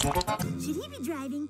Should he be driving?